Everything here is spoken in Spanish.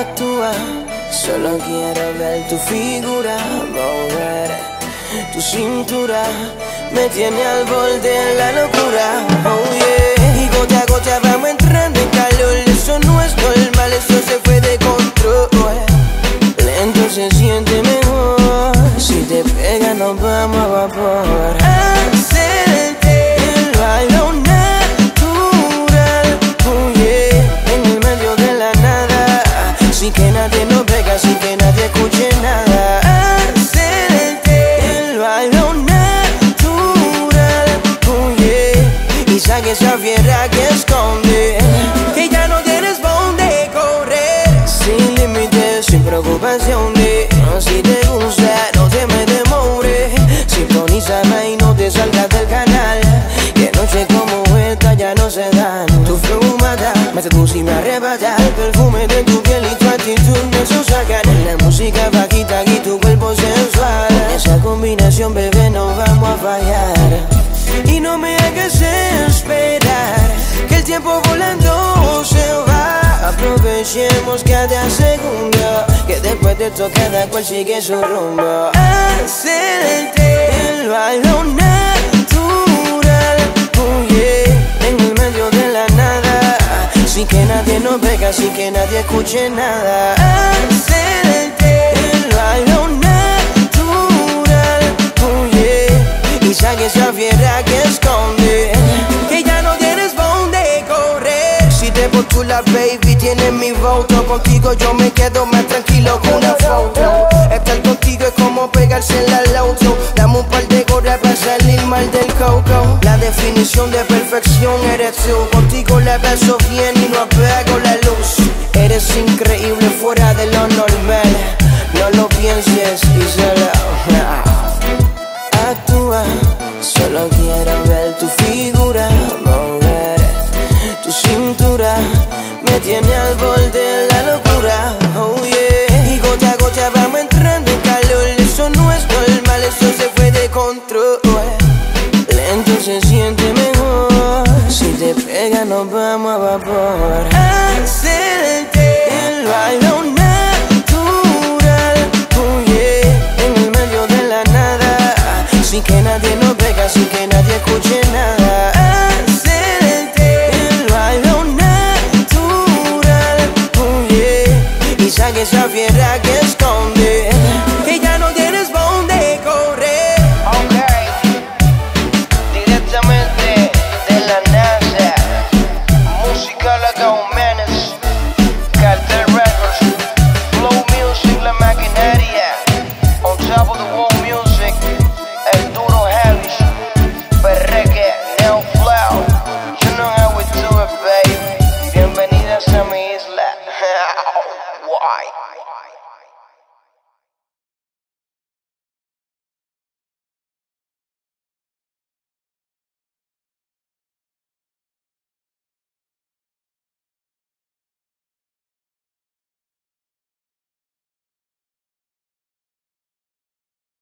Actúa, solo quiero ver tu figura mover tu cintura. Me tiene al borde la locura. Sin que nadie escuche nada. Hacerte el baile natural, oh. Y saque esa fiera que esconde, que ya no tienes donde correr. Sin límites, sin preocupación música bajita y tu cuerpo sensual. Esa combinación, bebé, no vamos a fallar. Y no me hagas esperar, que el tiempo volando se va. Aprovechemos cada segundo, que después de esto cada cual sigue su rumbo. Hacerte el baile natural, yeah, en el medio de la nada, sin que nadie nos vea, sin que nadie escuche nada. Hacerte Si te postula, baby, tienes mi voto. Contigo yo me quedo más tranquilo con una foto. Estar contigo es como pegarse en la auto. Dame un par de gorras para salir mal del coco. La definición de perfección eres tú. Contigo la beso bien y no apago la luz. Eres increíble fuera de lo normal. No lo pienses tiene al borde de la locura, oh yeah. Y gota a gota vamos entrando en calor, eso no es normal, eso se fue de control. Lento se siente mejor, si te pega nos vamos a vapor. Hacerte yeah. Y saque esa fiera que